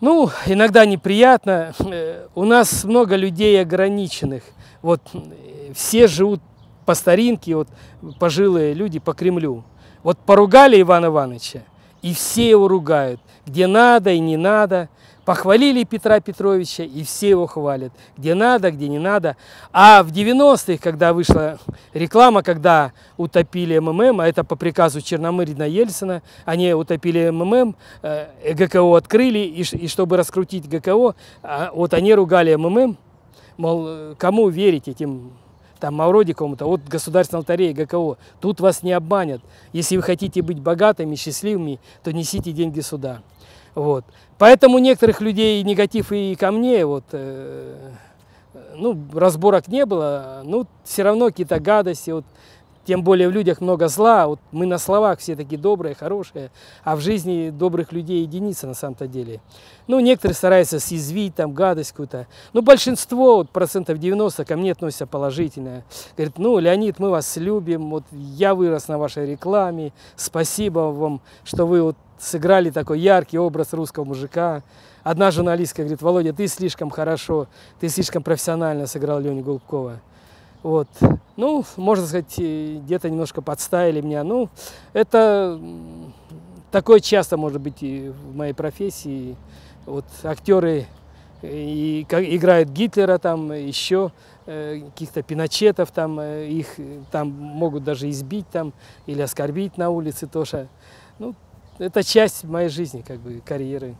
Ну, иногда неприятно. Э, у нас много людей ограниченных. Вот э, все живут по старинке, вот пожилые люди по Кремлю. Вот поругали Ивана Ивановича, и все его ругают. Где надо и не надо. Похвалили Петра Петровича, и все его хвалят. Где надо, где не надо. А в 90-х, когда вышла реклама, когда утопили МММ, а это по приказу Черномырдина Ельцина, они утопили МММ, э, ГКО открыли, и, чтобы раскрутить ГКО, а, вот они ругали МММ, мол, э, кому верить этим там Мавроди кому-то, вот Государственная лотерея, ГКО, тут вас не обманят. Если вы хотите быть богатыми, счастливыми, то несите деньги сюда. Вот. Поэтому некоторых людей негатив и ко мне, вот, э, ну, разборок не было, ну, все равно какие-то гадости, вот, тем более в людях много зла. Вот мы на словах все такие добрые, хорошие, а в жизни добрых людей единицы на самом-то деле. Ну, некоторые стараются съязвить, там, гадость какую-то. Но большинство, вот, процентов 90 ко мне относятся положительно. Говорят, ну, Леонид, мы вас любим, вот я вырос на вашей рекламе, спасибо вам, что вы вот сыграли такой яркий образ русского мужика. Одна журналистка говорит, Володя, ты слишком хорошо, ты слишком профессионально сыграл Леню Голубкова. Вот. Ну, можно сказать, где-то немножко подставили меня. Ну, это такое часто может быть и в моей профессии. Вот актеры и, играют Гитлера, там еще э, каких-то пиночетов, там э, их там могут даже избить там или оскорбить на улице тоже. Ну, это часть моей жизни, как бы, карьеры.